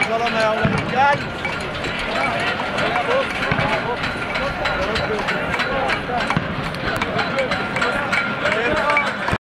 Coronel, né?